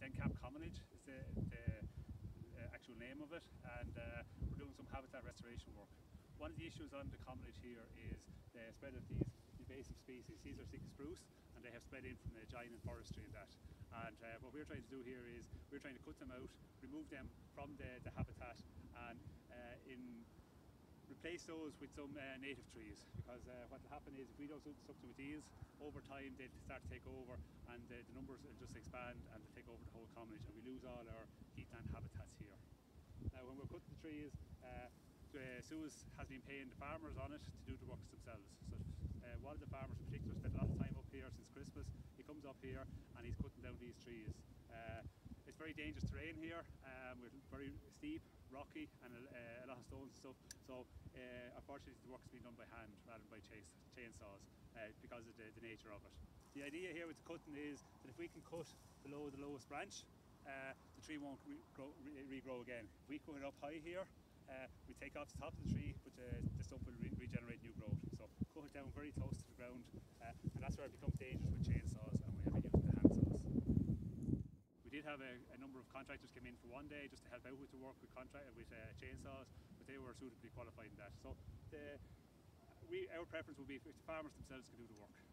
Uh, Commonage is the, the actual name of it and uh, we're doing some habitat restoration work. One of the issues on the commonage here is the spread of these invasive species. These are Sitka spruce and they have spread in from the giant forestry and that. And uh, what we're trying to do here is we're trying to cut them out, remove them from the, the habitat replace those with some uh, native trees because uh, what will happen is if we don't do something with these over time they'll start to take over and the, the numbers will just expand and they'll take over the whole community and we lose all our heathland habitats here. Now when we're cutting the trees uh, uh, SUAS has been paying the farmers on it to do the works themselves. So uh, one of the farmers in particular spent a lot of time up here since Christmas. He comes up here and he's cutting down these trees. Uh, it's very dangerous terrain here, um, very steep, rocky and a, a, lot of stones and stuff. So uh, unfortunately the work's been done by hand rather than by chase, chainsaws uh, because of the, the, nature of it. The idea here with the cutting is that if we can cut below the lowest branch, uh, the tree won't regrow, re again. If we cut it up high here, uh, we take off the top of the tree, but uh, the stump will re regenerate new growth. So cut it down very close to the ground, uh, and that's where it becomes dangerous with chainsaws and we have to use the hand saws. We did have a, a, number of contractors come in for one day just to help out with the work with contract with uh, chainsaws, but they were suitably qualified in that. So the, we, our preference would be if the farmers themselves can do the work.